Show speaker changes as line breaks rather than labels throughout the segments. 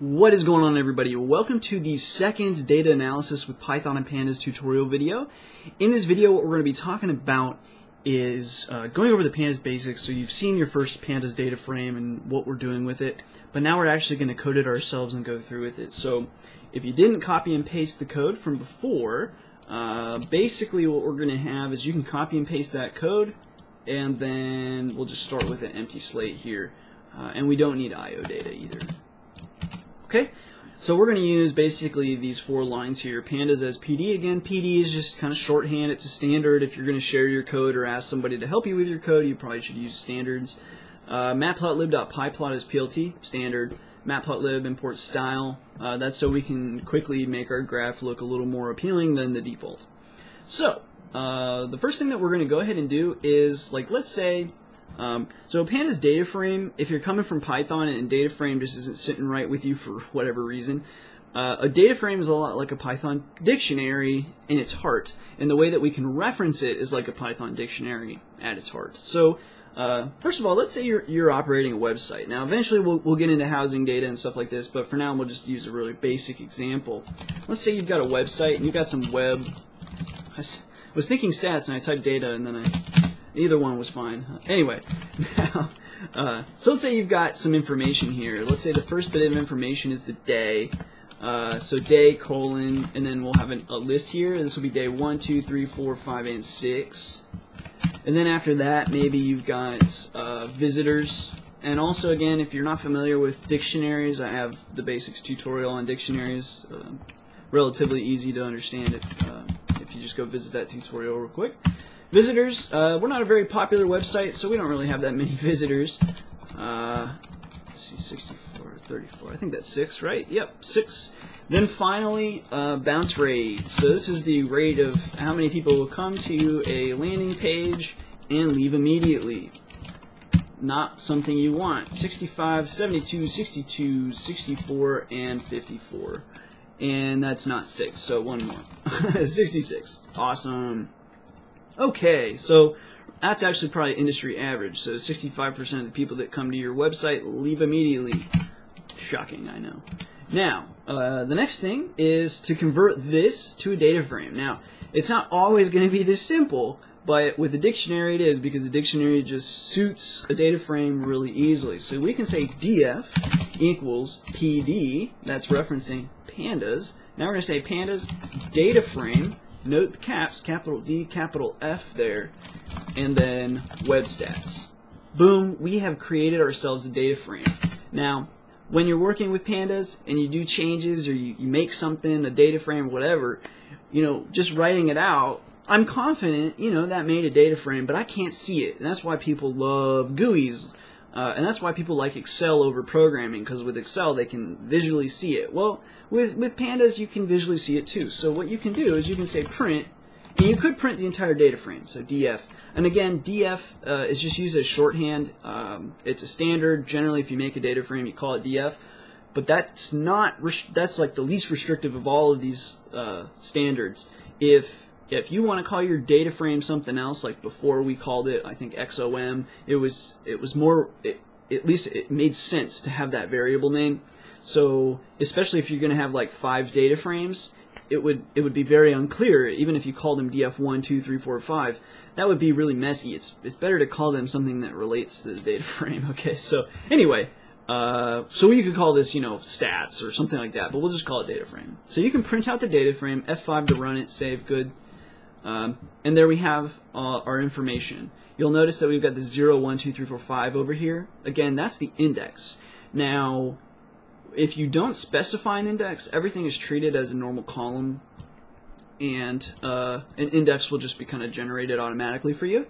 What is going on everybody? Welcome to the second data analysis with Python and Pandas tutorial video. In this video what we're going to be talking about is uh, going over the Pandas basics. So you've seen your first Pandas data frame and what we're doing with it, but now we're actually going to code it ourselves and go through with it. So if you didn't copy and paste the code from before, uh, basically what we're going to have is you can copy and paste that code and then we'll just start with an empty slate here. Uh, and we don't need IO data either. Okay, so we're going to use basically these four lines here. Pandas as PD. Again, PD is just kind of shorthand. It's a standard. If you're going to share your code or ask somebody to help you with your code, you probably should use standards. Uh, matplotlib.pyplot is PLT, standard. Matplotlib import style. Uh, that's so we can quickly make our graph look a little more appealing than the default. So, uh, the first thing that we're going to go ahead and do is, like, let's say um, so pandas data frame, if you're coming from Python and data frame just isn't sitting right with you for whatever reason, uh, a data frame is a lot like a Python dictionary in its heart, and the way that we can reference it is like a Python dictionary at its heart. So, uh, first of all, let's say you're, you're operating a website. Now, eventually we'll, we'll get into housing data and stuff like this, but for now we'll just use a really basic example. Let's say you've got a website and you've got some web. I was thinking stats and I typed data and then I Either one was fine. Anyway, now, uh, so let's say you've got some information here. Let's say the first bit of information is the day. Uh, so day colon, and then we'll have an, a list here. This will be day one, two, three, four, five, and 6. And then after that, maybe you've got uh, visitors. And also, again, if you're not familiar with dictionaries, I have the basics tutorial on dictionaries. Uh, relatively easy to understand if, uh, if you just go visit that tutorial real quick. Visitors, uh, we're not a very popular website, so we don't really have that many visitors. Uh, let's see, 64, 34, I think that's 6, right? Yep, 6. Then finally, uh, bounce rate. So this is the rate of how many people will come to a landing page and leave immediately. Not something you want. 65, 72, 62, 64, and 54. And that's not 6, so one more. 66. Awesome. Okay, so that's actually probably industry average. So 65% of the people that come to your website leave immediately. Shocking, I know. Now, uh, the next thing is to convert this to a data frame. Now, it's not always going to be this simple, but with a dictionary it is because the dictionary just suits a data frame really easily. So we can say df equals pd, that's referencing pandas. Now we're going to say pandas data frame Note the caps, capital D, capital F there, and then web stats. Boom, we have created ourselves a data frame. Now, when you're working with pandas and you do changes or you, you make something, a data frame, whatever, you know, just writing it out, I'm confident, you know, that made a data frame, but I can't see it. And that's why people love GUIs. Uh, and that's why people like Excel over programming, because with Excel they can visually see it. Well, with, with pandas you can visually see it too. So what you can do is you can say print, and you could print the entire data frame, so df. And again, df uh, is just used as shorthand. Um, it's a standard. Generally, if you make a data frame, you call it df. But that's not, that's like the least restrictive of all of these uh, standards. If if you want to call your data frame something else, like before we called it, I think XOM, it was it was more it, at least it made sense to have that variable name. So especially if you're going to have like five data frames, it would it would be very unclear. Even if you called them df1, 2, 3, 4, 5, that would be really messy. It's it's better to call them something that relates to the data frame. Okay, so anyway. Uh, so you could call this, you know, stats or something like that, but we'll just call it data frame. So you can print out the data frame, F5 to run it, save, good. Um, and there we have uh, our information. You'll notice that we've got the 0, 1, 2, 3, 4, 5 over here. Again, that's the index. Now, if you don't specify an index, everything is treated as a normal column, and uh, an index will just be kind of generated automatically for you.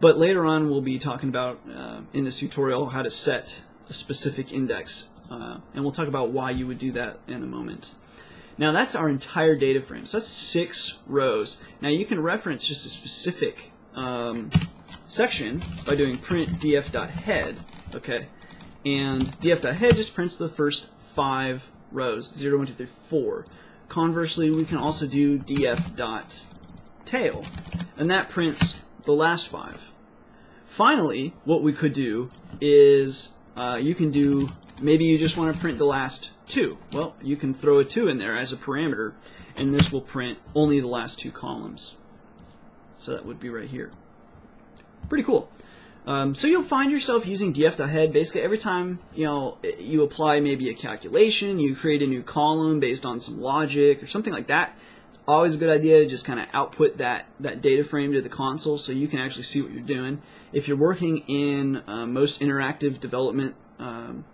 But later on, we'll be talking about uh, in this tutorial how to set a specific index, uh, and we'll talk about why you would do that in a moment. Now that's our entire data frame. So that's six rows. Now you can reference just a specific um, section by doing print df.head, okay? And df.head just prints the first five rows, 0, 1, 2, 3, 4. Conversely, we can also do df.tail, and that prints the last five. Finally, what we could do is uh, you can do maybe you just want to print the last two. Well, you can throw a 2 in there as a parameter, and this will print only the last two columns. So that would be right here. Pretty cool. Um, so you'll find yourself using df.head basically every time you know you apply maybe a calculation, you create a new column based on some logic or something like that. It's always a good idea to just kind of output that that data frame to the console so you can actually see what you're doing. If you're working in uh, most interactive development um,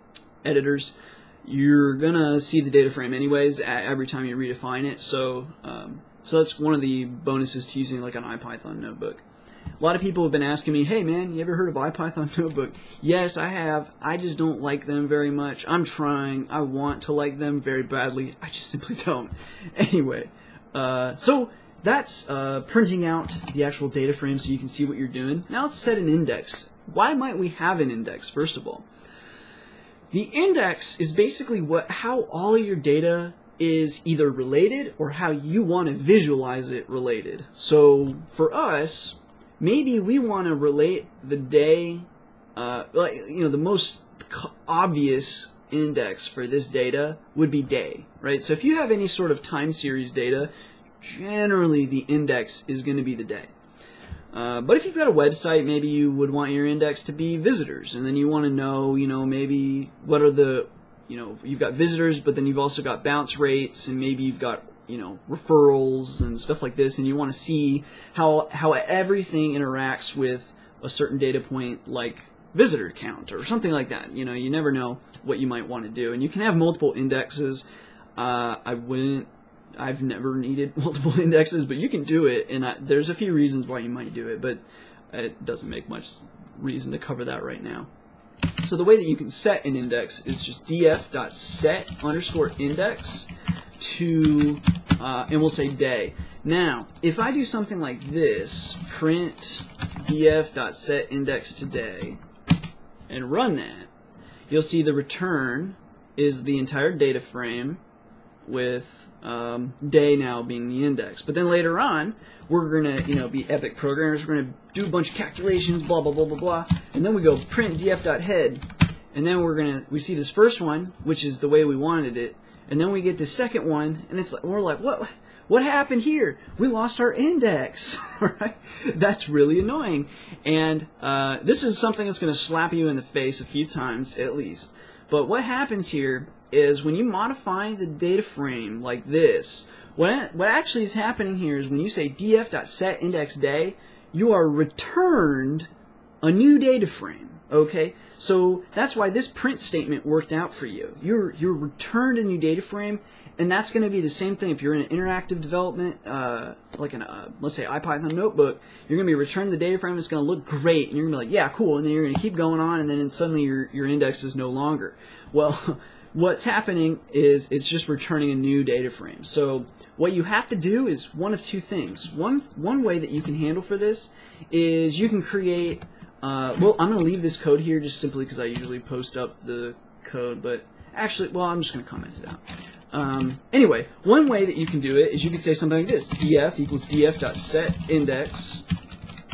editors, you're gonna see the data frame anyways every time you redefine it. So um, so that's one of the bonuses to using like an IPython notebook. A lot of people have been asking me, hey man, you ever heard of IPython Notebook? Yes, I have. I just don't like them very much. I'm trying. I want to like them very badly. I just simply don't. Anyway, uh, so that's uh, printing out the actual data frame so you can see what you're doing. Now let's set an index. Why might we have an index, first of all? The index is basically what how all your data is either related or how you want to visualize it related. So for us, maybe we want to relate the day, uh, like you know, the most obvious index for this data would be day, right? So if you have any sort of time series data, generally the index is going to be the day. Uh, but if you've got a website, maybe you would want your index to be visitors, and then you want to know, you know, maybe what are the, you know, you've got visitors, but then you've also got bounce rates, and maybe you've got you know referrals and stuff like this, and you want to see how how everything interacts with a certain data point, like visitor count or something like that. You know, you never know what you might want to do, and you can have multiple indexes. Uh, I wouldn't. I've never needed multiple indexes, but you can do it, and I, there's a few reasons why you might do it, but it doesn't make much reason to cover that right now. So the way that you can set an index is just df.set underscore index to, uh, and we'll say day. Now, if I do something like this, print df.setIndex today, and run that, you'll see the return is the entire data frame with um, day now being the index. But then later on, we're going to, you know, be epic programmers. We're going to do a bunch of calculations, blah, blah, blah, blah, blah. And then we go print df.head. And then we're going to, we see this first one, which is the way we wanted it and then we get the second one, and it's like, we're like, what? What happened here? We lost our index. right? That's really annoying. And uh, this is something that's going to slap you in the face a few times at least. But what happens here is when you modify the data frame like this, what, what actually is happening here is when you say df.setIndexDay, you are returned a new data frame. Okay, so that's why this print statement worked out for you. You're you're returned a new data frame, and that's going to be the same thing if you're in an interactive development, uh, like an let's say IPython notebook. You're going to be returned the data frame. It's going to look great, and you're going to be like, yeah, cool, and then you're going to keep going on, and then suddenly your your index is no longer. Well. what's happening is it's just returning a new data frame. So what you have to do is one of two things. One one way that you can handle for this is you can create uh, well, I'm going to leave this code here just simply because I usually post up the code, but actually, well, I'm just going to comment it out. Um, anyway, one way that you can do it is you could say something like this, df equals df.setIndex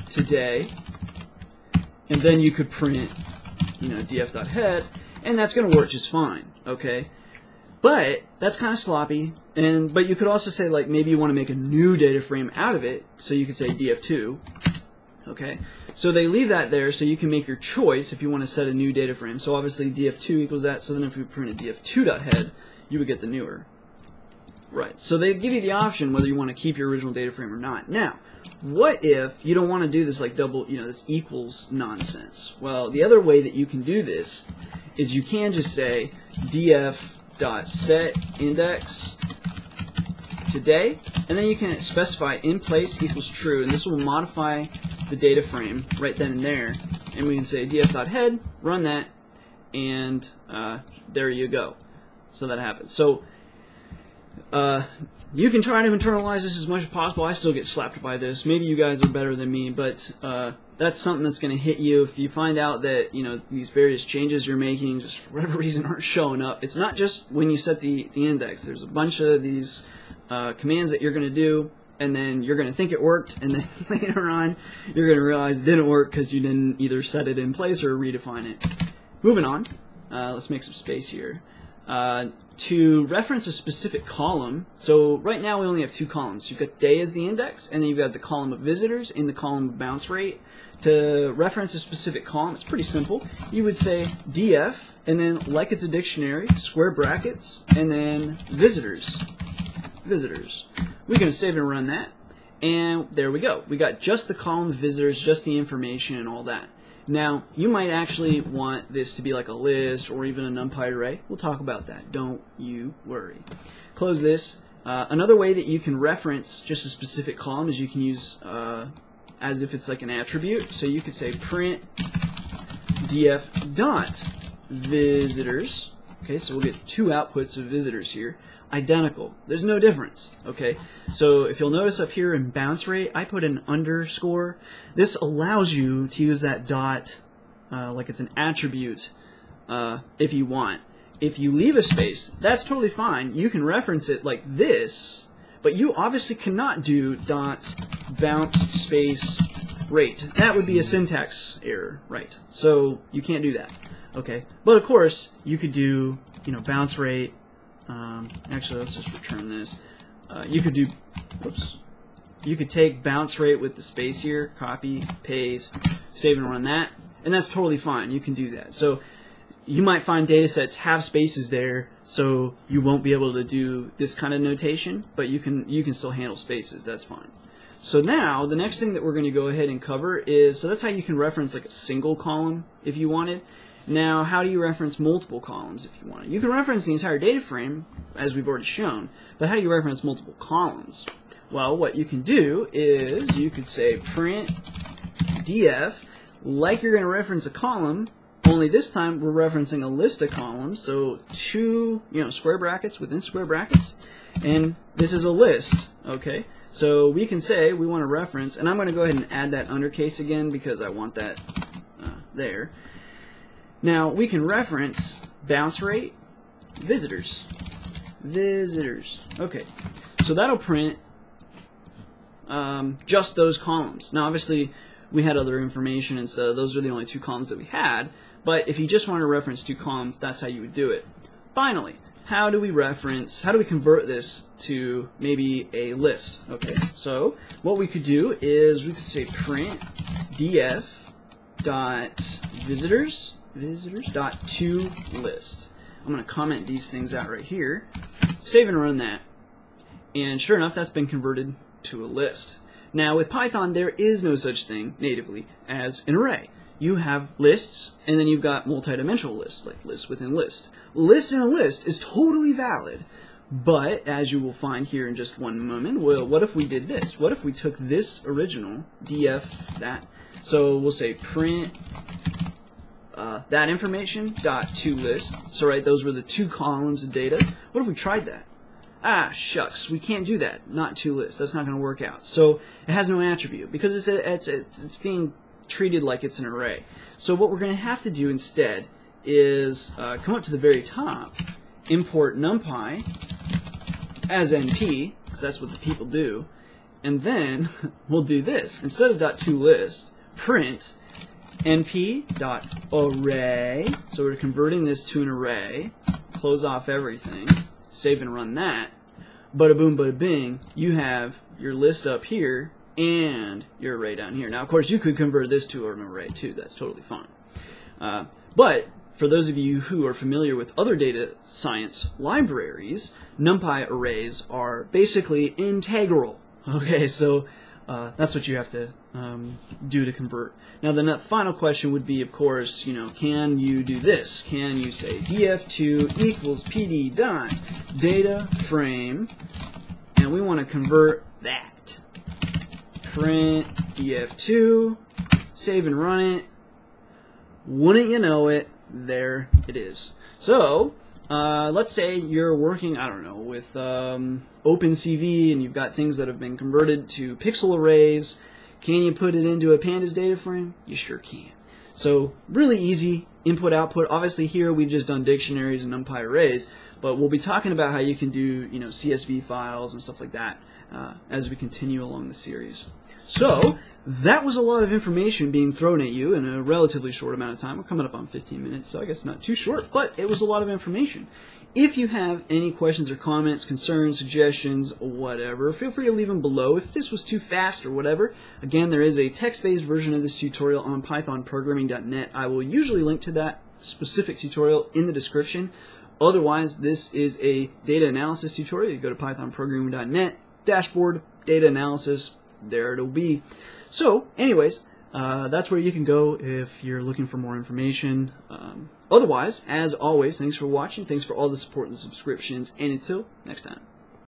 today, and then you could print, you know, df.head, and that's going to work just fine, okay? But that's kind of sloppy, and but you could also say like maybe you want to make a new data frame out of it, so you could say df2, okay? So they leave that there so you can make your choice if you want to set a new data frame. So obviously df2 equals that, so then if we print a df2.head, you would get the newer. Right, so they give you the option whether you want to keep your original data frame or not. Now, what if you don't want to do this like double, you know, this equals nonsense? Well, the other way that you can do this is you can just say df.setIndex today, and then you can specify in place equals true, and this will modify the data frame right then and there, and we can say df.head, run that, and uh, there you go. So that happens. So uh, you can try to internalize this as much as possible. I still get slapped by this. Maybe you guys are better than me, but uh, that's something that's going to hit you if you find out that you know these various changes you're making just for whatever reason aren't showing up. It's not just when you set the the index. There's a bunch of these uh, commands that you're going to do and then you're going to think it worked, and then later on, you're going to realize it didn't work because you didn't either set it in place or redefine it. Moving on. uh, let's make some space here. Uh, to reference a specific column, so right now we only have two columns. You've got day as the index, and then you've got the column of visitors in the column of bounce rate. To reference a specific column, it's pretty simple. You would say df, and then like it's a dictionary, square brackets, and then visitors. Visitors. We're going to save and run that. And there we go. We got just the column visitors, just the information and all that. Now, you might actually want this to be like a list or even a NumPy array. We'll talk about that. Don't you worry. Close this. Uh, another way that you can reference just a specific column is you can use uh, as if it's like an attribute. So you could say print df dot visitors. Okay, so we'll get two outputs of visitors here identical. There's no difference, okay? So if you'll notice up here in bounce rate, I put an underscore. This allows you to use that dot uh, like it's an attribute uh, if you want. If you leave a space, that's totally fine. You can reference it like this, but you obviously cannot do dot bounce space rate. That would be a syntax error, right? So you can't do that, okay? But of course, you could do, you know, bounce rate um, actually, let's just return this. Uh, you could do, whoops. You could take bounce rate with the space here, copy, paste, save and run that, and that's totally fine. You can do that. So you might find data sets have spaces there, so you won't be able to do this kind of notation, but you can you can still handle spaces. That's fine. So now the next thing that we're going to go ahead and cover is so that's how you can reference like a single column if you wanted. Now, how do you reference multiple columns if you want it? You can reference the entire data frame, as we've already shown, but how do you reference multiple columns? Well, what you can do is you could say print df, like you're going to reference a column, only this time we're referencing a list of columns, so two, you know, square brackets within square brackets, and this is a list, okay? So we can say we want to reference, and I'm going to go ahead and add that undercase again because I want that uh, there. Now, we can reference bounce rate, visitors. Visitors. Okay, so that'll print um, just those columns. Now, obviously, we had other information, and so those are the only two columns that we had. But if you just want to reference two columns, that's how you would do it. Finally, how do we reference, how do we convert this to maybe a list? Okay, so what we could do is we could say print df dot visitors visitors dot to list. I'm going to comment these things out right here, save and run that, and sure enough, that's been converted to a list. Now with Python, there is no such thing natively as an array. You have lists, and then you've got multidimensional lists, like list within list. List in a list is totally valid, but as you will find here in just one moment, well, what if we did this? What if we took this original, df that, so we'll say print uh, that information dot to list. So right, those were the two columns of data. What if we tried that? Ah, shucks, we can't do that. Not to list. That's not going to work out. So it has no attribute because it's a, it's a, it's being treated like it's an array. So what we're going to have to do instead is uh, come up to the very top, import NumPy as NP because that's what the people do, and then we'll do this instead of dot to list print np.array. So we're converting this to an array. Close off everything. Save and run that. Bada boom, bada bing. You have your list up here and your array down here. Now, of course, you could convert this to an array too. That's totally fine. Uh, but for those of you who are familiar with other data science libraries, NumPy arrays are basically integral. Okay, so uh, that's what you have to um, do to convert. Now the final question would be, of course, you know, can you do this? Can you say df2 equals pd dot data frame, and we want to convert that. Print df2, save and run it. Wouldn't you know it? There it is. So uh, let's say you're working, I don't know, with um, OpenCV and you've got things that have been converted to pixel arrays. Can you put it into a pandas data frame? You sure can. So really easy input output. Obviously here we've just done dictionaries and NumPy arrays, but we'll be talking about how you can do you know CSV files and stuff like that uh, as we continue along the series. So that was a lot of information being thrown at you in a relatively short amount of time. We're coming up on 15 minutes, so I guess not too short, but it was a lot of information. If you have any questions or comments, concerns, suggestions, whatever, feel free to leave them below. If this was too fast or whatever, again, there is a text-based version of this tutorial on pythonprogramming.net. I will usually link to that specific tutorial in the description. Otherwise, this is a data analysis tutorial. You go to pythonprogramming.net, dashboard, data analysis, there it'll be. So, anyways, uh, that's where you can go if you're looking for more information. Um, otherwise, as always, thanks for watching. Thanks for all the support and subscriptions. And until next time.